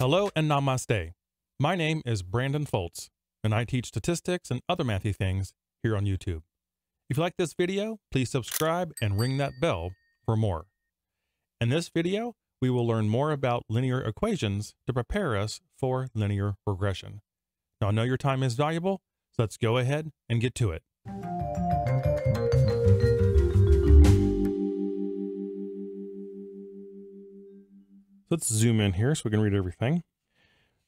Hello and namaste. My name is Brandon Foltz, and I teach statistics and other mathy things here on YouTube. If you like this video, please subscribe and ring that bell for more. In this video, we will learn more about linear equations to prepare us for linear regression. Now, I know your time is valuable, so let's go ahead and get to it. Let's zoom in here so we can read everything.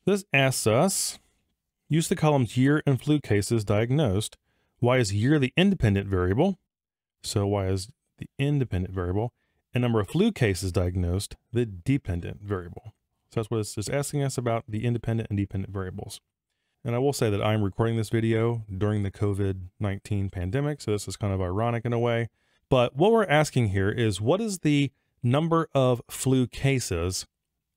This asks us, use the columns year and flu cases diagnosed. Why is year the independent variable. So why is the independent variable. And number of flu cases diagnosed, the dependent variable. So that's what it's just asking us about the independent and dependent variables. And I will say that I'm recording this video during the COVID-19 pandemic, so this is kind of ironic in a way. But what we're asking here is what is the number of flu cases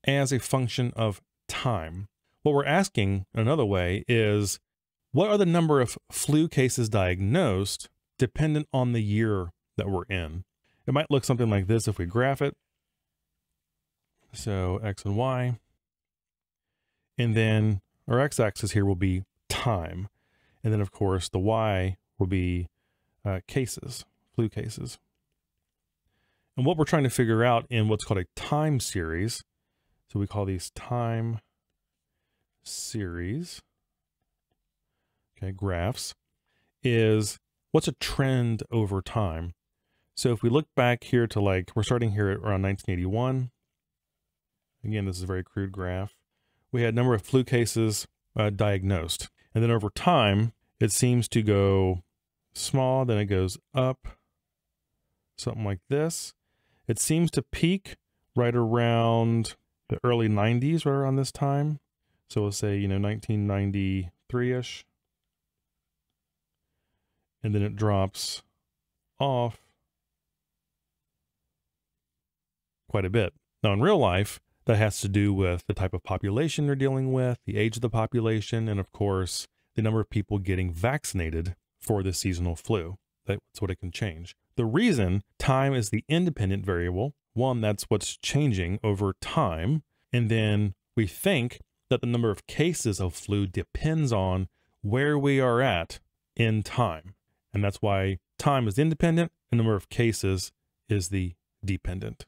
as a function of time. What we're asking another way is what are the number of flu cases diagnosed dependent on the year that we're in? It might look something like this if we graph it. So X and Y. And then our X axis here will be time. And then of course the Y will be uh, cases, flu cases. And what we're trying to figure out in what's called a time series so we call these time series, okay, graphs, is what's a trend over time. So if we look back here to like, we're starting here around 1981. Again, this is a very crude graph. We had a number of flu cases uh, diagnosed. And then over time, it seems to go small, then it goes up, something like this. It seems to peak right around the early 90s, right around this time. So we'll say, you know, 1993-ish. And then it drops off quite a bit. Now, in real life, that has to do with the type of population you're dealing with, the age of the population, and of course, the number of people getting vaccinated for the seasonal flu. That's what it can change. The reason time is the independent variable one, that's what's changing over time. And then we think that the number of cases of flu depends on where we are at in time. And that's why time is independent and number of cases is the dependent.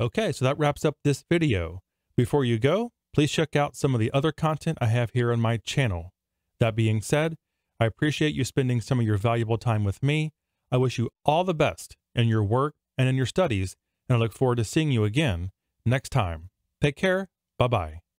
Okay, so that wraps up this video. Before you go, please check out some of the other content I have here on my channel. That being said, I appreciate you spending some of your valuable time with me. I wish you all the best in your work and in your studies and I look forward to seeing you again next time. Take care. Bye bye.